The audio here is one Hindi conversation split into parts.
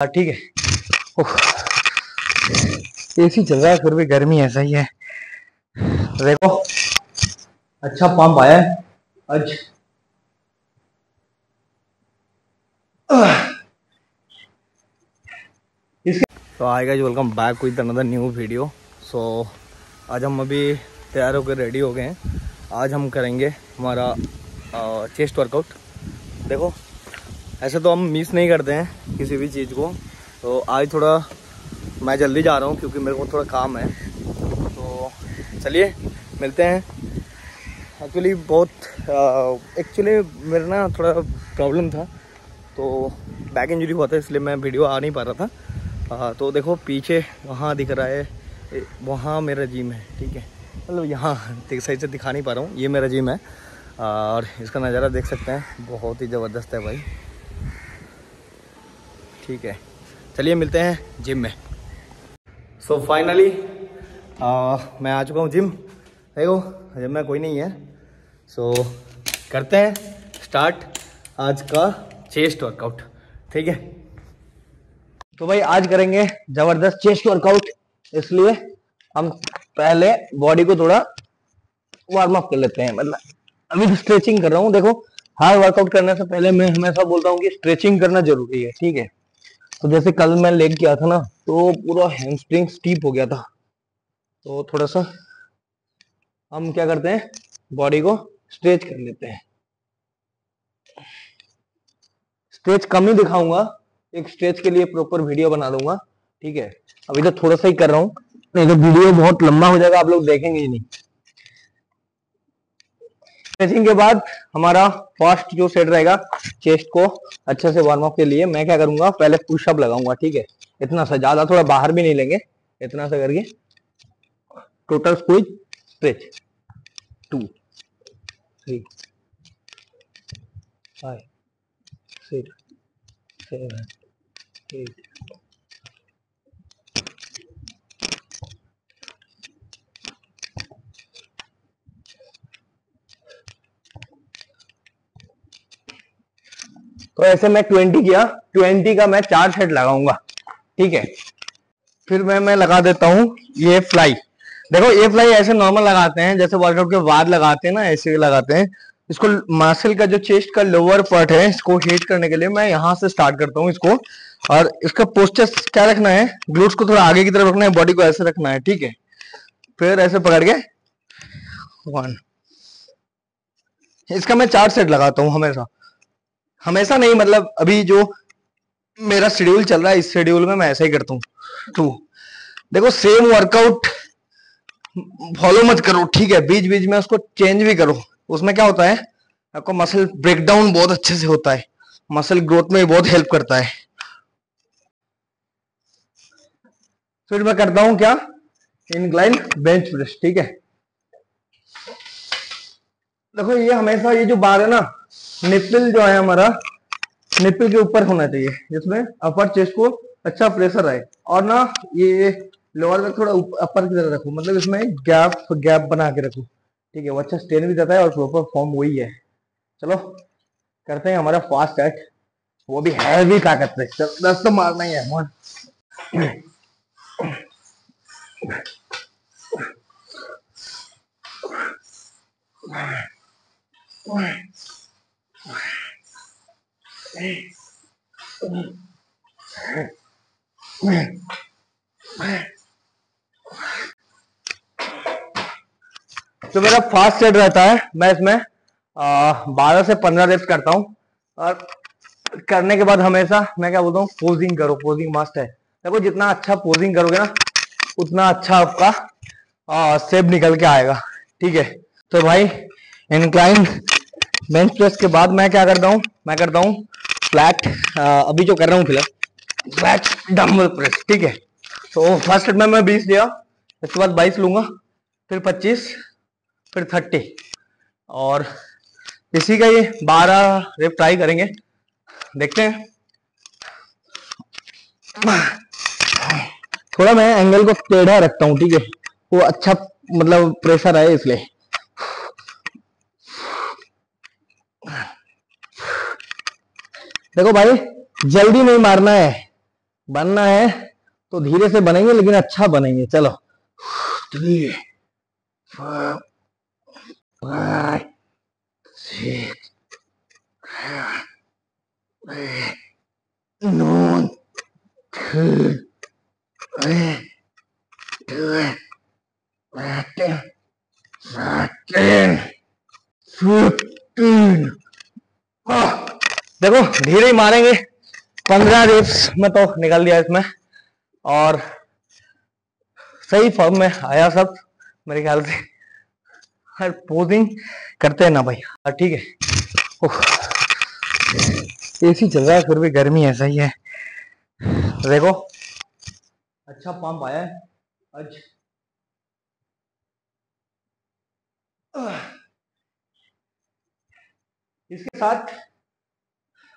हाँ, ठीक है। एसी चल रहा है फिर भी गर्मी ऐसा ही है। देखो अच्छा पंप आया है आज। तो आएगा जी welcome back with another new video so आज हम अभी तैयार होकर रेडी हो गए हैं। आज हम करेंगे हमारा चेस्ट वर्कआउट देखो ऐसे तो हम मिस नहीं करते हैं किसी भी चीज़ को। तो आज थोड़ा मैं जल्दी जा रहा हूँ क्योंकि मेरे को थोड़ा काम है। तो चलिए मिलते हैं। एक्चुअली बहुत एक्चुअली मेरा ना थोड़ा प्रॉब्लम था। तो बैक इंजरी हुआ था इसलिए मैं वीडियो आ नहीं पा रहा था। आ, तो देखो पीछे वहाँ दिख रहा है वहाँ मेरा जिम है ठीक है। मतलब यहाँ सही से दिखा नहीं पा रहा हूँ ये मेरा जिम है। और इसका नज़ारा देख सकते हैं बहुत ही ज़बरदस्त है भाई। ठीक है। चलिए मिलते हैं जिम में। सो so, फाइनली मैं आ चुका हूँ जिम। देखो जिम में कोई नहीं है। सो so, करते हैं स्टार्ट आज का चेस्ट वर्कआउट ठीक है? तो भाई आज करेंगे ज़बरदस्त चेस्ट वर्कआउट इसलिए हम पहले बॉडी को थोड़ा वार्म अप कर लेते हैं। मतलब अभी तो स्ट्रेचिंग कर रहा हूँ। देखो हर वर्कआउट करने से पहले मैं हमेशा बोलता हूँ कि स्ट्रेचिंग करना ज़रूरी है ठीक है? तो जैसे कल मैं लेग किया था ना तो पूरा हैमस्ट्रिंग स्टीप हो गया था। तो थोड़ा सा हम क्या करते हैं बॉडी को स्ट्रेच कर लेते हैं। स्ट्रेच कम ही दिखाऊँगा, एक स्ट्रेच के लिए प्रॉपर वीडियो बना दूँगा, ठीक है? अभी तो थोड़ा सा ही कर रहा हूँ, नहीं तो वीडियो बहुत लंबा हो जाएगा, आप लोग देखेंगे ही नहीं। स्ट्रेचिंग के बाद हमारा फ़र्स्ट जो सेट रहेगा चेस्ट को अच्छे से वार्म अप के लिए मैं क्या करूँगा, पहले पुशअप लगाऊँगा, ठीक है? इतना सा, ज़्यादा थोड़ा बाहर भी नहीं लेंगे, इतना सा करके total squeeze stretch two three five six seven eight तो ऐसे मैं ट्वेंटी किया ट्वेंटी का मैं चार सेट लगाऊँगा, ठीक है? फिर मैं मैं लगा देता हूँ, ये फ्लाई देखो, ये फ्लाई ऐसे नॉर्मल लगाते हैं, जैसे वर्कआउट के बाद लगाते हैं ना, ऐसे लगाते हैं। इसको मसल का जो चेस्ट का लोअर पार्ट है, इसको हीट करने के लिए मैं यहाँ से स्टार्ट करता हूँ इसको। और इसका पोस्टर क्या रखना है? ग्लूट्स को थोड़ा आगे की तरफ़ रखना है बॉडी को ऐसे रखना है, ठीक है? फिर ऐसे पकड़ के वन इसका मैं चार सेट लगाता हूँ हमेशा। हमेशा नहीं मतलब अभी जो मेरा शेड्यूल चल रहा है, इस शेड्यूल में मैं ऐसा ही करता हूँ। टू देखो सेम वर्कआउट फॉलो मत करो, ठीक है? बीच बीच में उसको चेंज भी करो। उसमें क्या होता है, आपको मसल ब्रेकडाउन बहुत अच्छे से होता है। मसल ग्रोथ में बहुत हेल्प करता है। फिर मैं करता हूँ क्या? इनक्लाइन बेंच प्रेस ठीक है? देखो, ये हमेशा ये जो बार है ना निप्पल जो है हमारा, निपिल के ऊपर होना चाहिए, जिसमें अपर चेस्ट को अच्छा प्रेशर आए। और ना, ये लोअर में थोड़ा अपर की तरह रखो मतलब इसमें गैप गैप बना के रखो। ठीक है, वो अच्छा स्टेन भी देता है और प्रॉपर फॉर्म वही है। चलो, करते हैं हमारा फास्ट सेट वो भी है भी ताकत से दस तो मारना ही है वन तो मेरा फास्ट सेट रहता है, मैं इसमें बारह से पंद्रह रेप्स करता हूँ। और करने के बाद हमेशा, मैं क्या बोलता हूँ पोजिंग करो पोजिंग मस्ट है। देखो, जितना अच्छा पोजिंग करोगे ना, उतना अच्छा आपका सेप निकल के आएगा। ठीक है? तो भाई इनक्लाइन बेंच प्रेस के बाद मैं क्या करता हूँ, मैं करता हूँ फ्लैट अभी जो कर रहा हूँ फ़िलहाल। फ्लैट डम्बल प्रेस, ठीक है? तो फ़र्स्ट में मैं बीस लिया इसके बाद बाईस लूँगा, फिर पच्चीस, फिर थर्टी और इसी का ये बारह रेप ट्राई करेंगे। देखते हैं। थोड़ा मैं एंगल को टेढ़ा रखता हूँ, ठीक है? वो अच्छा मतलब प्रेशर आए इसलिए। देखो भाई जल्दी नहीं मारना है बनना है तो धीरे से बनेंगे लेकिन अच्छा बनेंगे चलो थ्री फाइव सिक्स नॉन देखो, धीरे ही मारेंगे। पंद्रह रेप्स में तो निकल दिया इसमें। और सही फॉर्म में आया सब, मेरे ख्याल से। हर पोजिंग करते हैं ना भाई। हाँ ठीक है। एसी चल रहा है, फिर भी गर्मी है, सही है। देखो। अच्छा पंप आया है। आज। इसके साथ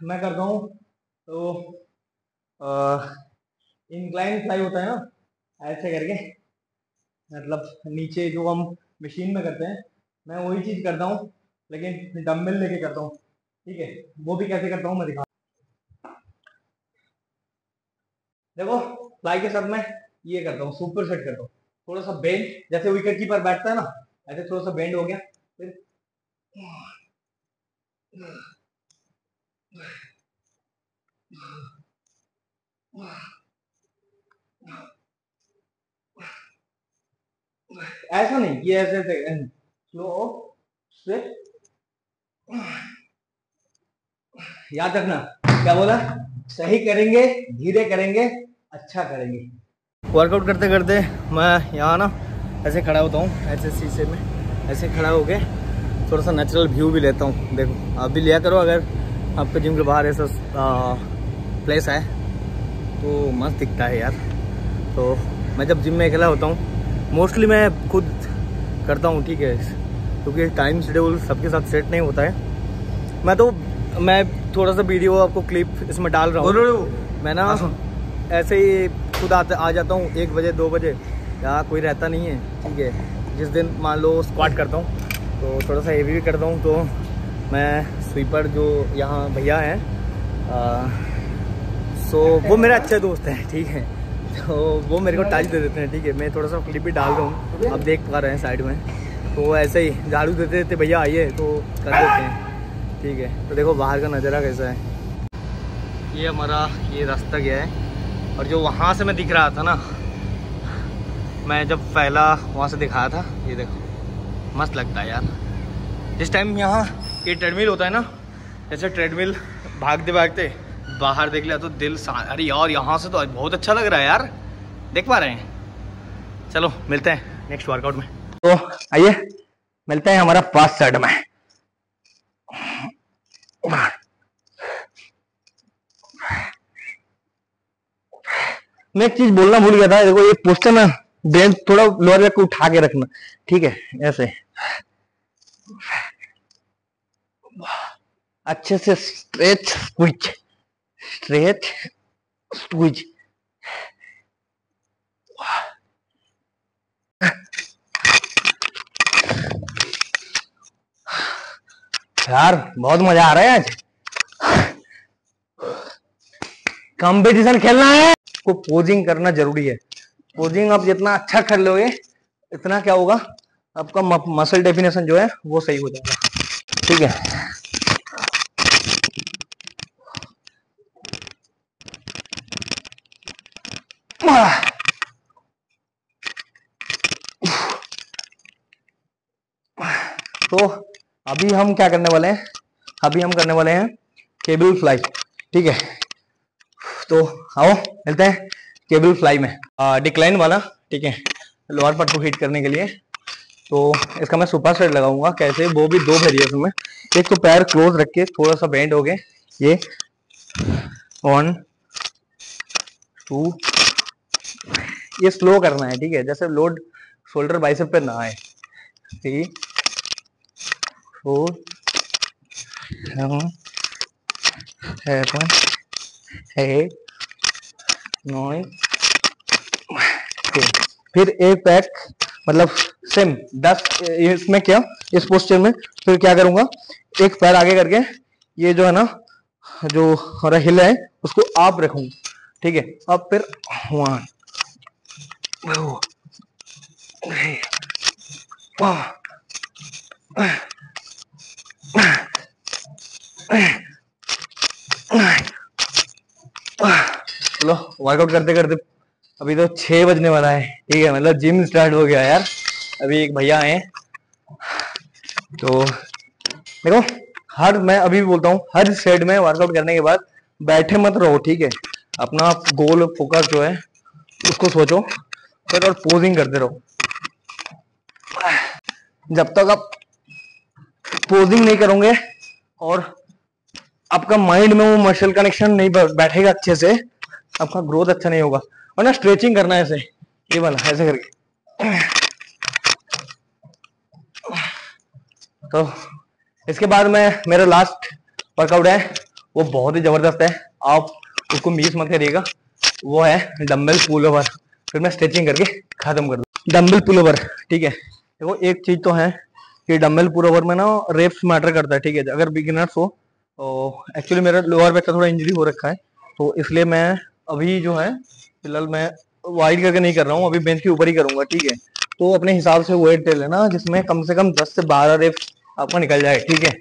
मैं करता हूँ। तो इंक्लाइन फ्लाई होता है ना, ऐसे करके मतलब नीचे जो हम मशीन में करते हैं, मैं वही चीज़ करता हूँ, लेकिन डम्बल लेके करता हूँ, ठीक है? वो भी कैसे करता हूँ मैं दिखा देखो फ्लाई के साथ मैं ये करता हूँ सुपर सेट करता हूँ। थोड़ा सा बेंड जैसे विकेट कीपर बैठता है ना, ऐसे थोड़ा सा बेंड हो गया, फिर ऐसा नहीं, ये ऐसे स्लो स्ट्रेट याद रखना, क्या बोला? सही करेंगे, धीरे करेंगे अच्छा करेंगे. वर्कआउट करते करते मैं यहाँ ना ऐसे खड़ा होता हूँ, ऐसे शीशे में, ऐसे खड़ा होके थोड़ा सा नेचुरल व्यू भी लेता हूँ. देखो, आप भी लिया करो अगर आपके जिम के बाहर ऐसा प्लेस है। तो मस्त दिखता है यार। तो मैं जब जिम में अकेला होता हूँ मोस्टली मैं खुद करता हूँ ठीक है। क्योंकि टाइम शेड्यूल सबके साथ सेट नहीं होता है। मैं तो मैं थोड़ा सा वीडियो आपको क्लिप इसमें डाल रहा हूँ। मैं ना हाँ, ऐसे ही खुद आते आ जाता हूँ एक बजे दो बजे। यहाँ कोई रहता नहीं है ठीक है। जिस दिन मान लो स्क्वाट करता हूँ तो थोड़ा सा हेवी भी करता हूँ तो मैं स्वीपर जो यहाँ भैया हैं सो वो मेरा अच्छे दोस्त हैं, ठीक है। तो वो मेरे को टच दे देते हैं, ठीक है। मैं थोड़ा सा क्लिप भी डाल रहा हूँ अब देख पा रहे हैं साइड में। तो ऐसे ही झाड़ू देते देते भैया आइए तो कर देते हैं, ठीक है। तो देखो बाहर का नज़ारा कैसा है। ये हमारा, ये रास्ता गया है, और जो वहाँ से मैं दिख रहा था ना, मैं जब पहला वहाँ से दिखाया था, ये देखो, मस्त लगता है यार। जिस टाइम यहाँ ये ट्रेडमिल होता है ना, जैसे ट्रेडमिल भागते भागते बाहर देख लिया तो दिल अरे यार, यहाँ से तो बहुत अच्छा लग रहा है यार। देख पा रहे हैं। चलो, मिलते हैं नेक्स्ट वर्कआउट में। तो आइए, मिलते हैं हमारा फ़र्स्ट सेट में। मैं एक चीज़ बोलना भूल गया था, देखो ये पोस्टर ना बेंच थोड़ा लोअर बैक उठा के रखना, ठीक है, ऐसे। अच्छे से स्ट्रेच स्विच स्ट्रेच स्विच यार, बहुत मज़ा आ रहा है आज। कंपटीशन खेलना है। को पोजिंग करना ज़रूरी है। पोजिंग आप जितना अच्छा कर लोगे, इतना क्या होगा? आपका मसल डेफिनेशन जो है, वो सही हो जाएगा। ठीक है। तो अभी हम क्या करने वाले हैं? अभी हम करने वाले हैं केबल फ्लाई ठीक है? तो आओ, मिलते हैं केबल फ्लाई में। डिक्लाइन वाला, ठीक है? लोअर पार्ट को हिट करने के लिए। तो इसका मैं सुपर सेट लगाऊँगा। कैसे? वो भी दो वेरिएशन में। एक तो पैर क्लोज रख के थोड़ा सा बेंड हो गए। ये वन टू ये स्लो करना है, ठीक है? जैसे लोड शोल्डर बाइसेप पे ना आए। Three four seven eight nine फिर एक पैक मतलब सेम दस इसमें क्या? इस पोस्टर में, फिर क्या करूँगा? एक पैर आगे करके, ये जो है ना, जो हमारा हिल है, उसको आप रखूँगा ठीक है? अब फिर वन चलो वर्कआउट करते करते अभी तो छह बजने वाला है। ठीक है मतलब जिम स्टार्ट हो गया यार। अभी एक भैया आए तो देखो, हर, मैं अभी भी बोलता हूँ, हर सेट में वर्कआउट करने के बाद बैठे मत रहो, ठीक है? अपना गोल फोकस जो है, उसको सोचो। फिर और पोजिंग करते रहो। जब तक आप पोजिंग नहीं करोगे और आपका माइंड में वो मसल कनेक्शन नहीं बैठेगा अच्छे से, आपका ग्रोथ अच्छा नहीं होगा। और ना स्ट्रेचिंग करना है ऐसे। ये वाला, ऐसे करके। तो इसके बाद में मेरा लास्ट वर्कआउट है। वो बहुत ही ज़बरदस्त है। आप उसको मिस मत करिएगा। वो है डम्बल पुल ओवर फिर मैं स्ट्रेचिंग करके खत्म कर दूँ। डम्बल पुल ओवर ठीक है? देखो, एक चीज़ तो है कि डम्बल पुल ओवर में ना रेप्स मैटर करता है, ठीक है? अगर बिगिनर्स हो तो एक्चुअली मेरा लोअर बैक का थोड़ा इंजरी हो रखा है तो इसलिए मैं अभी जो है, फ़िलहाल मैं वाइड करके नहीं कर रहा हूँ, अभी बेंच के ऊपर ही करूँगा, ठीक है? तो अपने हिसाब से वेट ले लेना, जिसमें कम से कम 10 से 12 रेप्स आपका निकल जाए, ठीक है?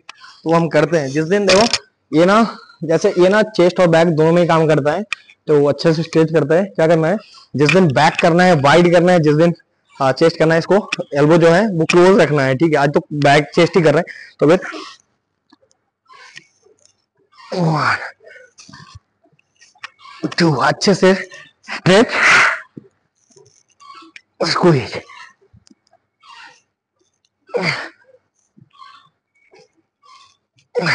तो हम करते हैं। जिस दिन देखो, ये ना, जैसे ये ना चेस्ट और बैक दोनों में ही काम करता है तो अच्छे से स्ट्रेच करता है। क्या करना है? जिस दिन बैक करना है वाइड करना है, जिस दिन हाँ चेस्ट करना है इसको एल्बो जो है, वो क्लोज रखना है, ठीक है? आज तो बैक चेस्ट ही कर रहे हैं। तो फिर टू अच्छे से स्ट्रेच स्क्वीज तो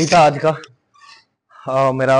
यही था आज का। आ, मेरा